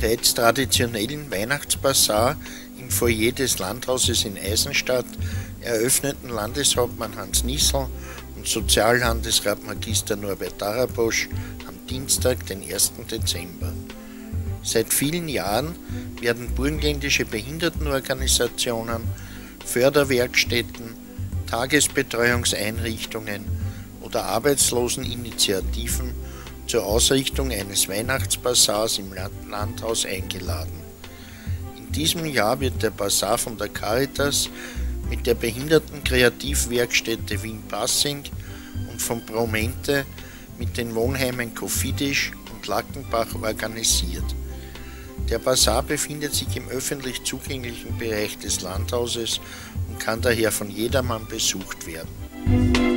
bereits traditionellen Weihnachtsbasar im Foyer des Landhauses in Eisenstadt eröffneten Landeshauptmann Hans Nissel und Soziallandesrat Magister Norbert Darabosch am Dienstag, den 1. Dezember. Seit vielen Jahren werden burgenländische Behindertenorganisationen, Förderwerkstätten, Tagesbetreuungseinrichtungen oder Arbeitsloseninitiativen zur Ausrichtung eines Weihnachtsbasars im Landhaus eingeladen. In diesem Jahr wird der Basar von der Caritas mit der Behindertenkreativwerkstätte Wien-Passing und von Promente mit den Wohnheimen Kofidisch und Lackenbach organisiert. Der Basar befindet sich im öffentlich zugänglichen Bereich des Landhauses und kann daher von jedermann besucht werden.